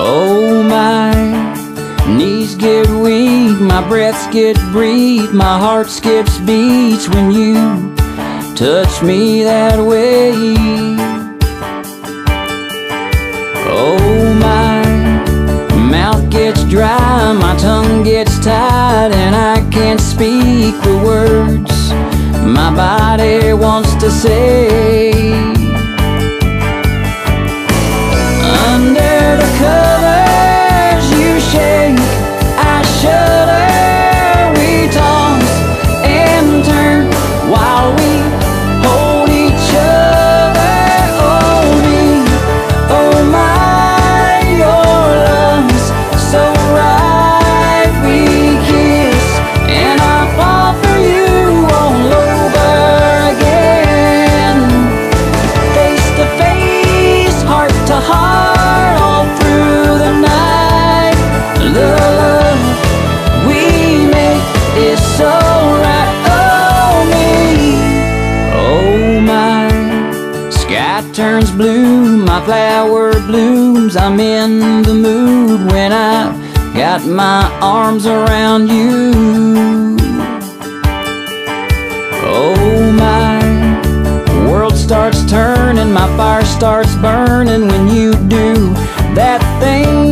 Oh my knees get weak, my breath skips brief, my heart skips beats when you touch me that way. Oh my mouth gets dry, my tongue gets tied, and I can't speak the words my body wants to say. flower blooms. I'm in the mood when I got my arms around you. Oh my world starts turning My fire starts burning when you do that thing